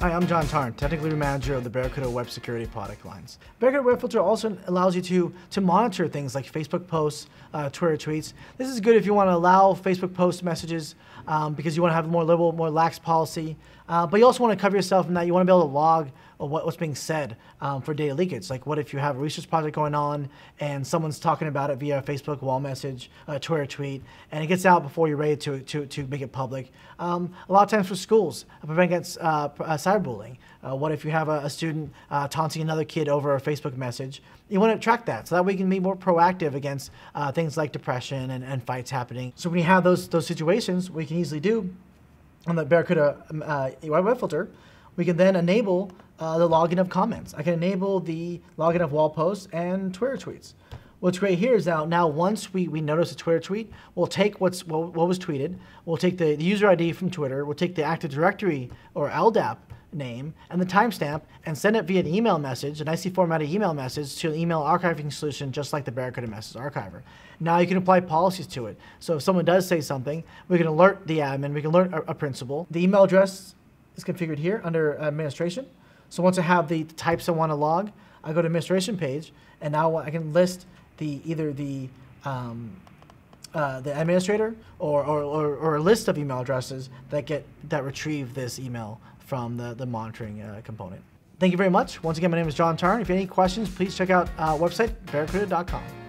Hi, I'm John Tarn, Technical Lead Manager of the Barracuda Web Security product lines. Barracuda Web Filter also allows you to, to monitor things like Facebook posts, uh, Twitter tweets. This is good if you want to allow Facebook post messages um, because you want to have a more liberal, more lax policy. Uh, but you also want to cover yourself in that you want to be able to log what, what's being said um, for data leakage. Like what if you have a research project going on and someone's talking about it via a Facebook wall message, Twitter tweet, and it gets out before you're ready to, to, to make it public. Um, a lot of times for schools, uh, prevent against uh, uh, cyberbullying. Uh, what if you have a, a student uh, taunting another kid over a Facebook message? You want to track that so that we can be more proactive against things like depression and, and fights happening. So when you have those, those situations, we can easily do on the Barracuda um, uh, web filter, we can then enable uh, the logging of comments. I can enable the logging of wall posts and Twitter tweets. What's great here is now, now once we, we notice a Twitter tweet, we'll take what's what, what was tweeted, we'll take the, the user ID from Twitter, we'll take the Active Directory or LDAP name and the timestamp and send it via an email message, an IC formatted email message to an email archiving solution just like the Barracuda Message Archiver. Now you can apply policies to it. So if someone does say something, we can alert the admin, we can alert a, a principal. The email address is configured here under administration. So once I have the types I want to log, I go to administration page, and now I can list the either the um, uh, the administrator or, or, or, or, a list of email addresses that get that retrieve this email from the, the monitoring uh, component. Thank you very much. Once again, my name is John Tarn. If you have any questions, please check out uh, website, barracuda.com.